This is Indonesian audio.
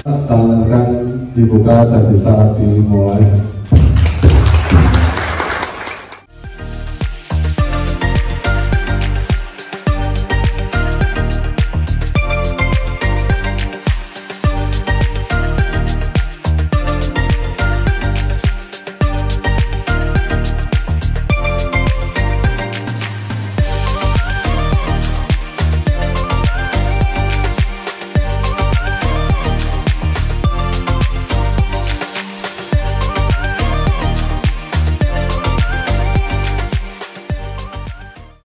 Sarankan dibuka dan saat dimulai.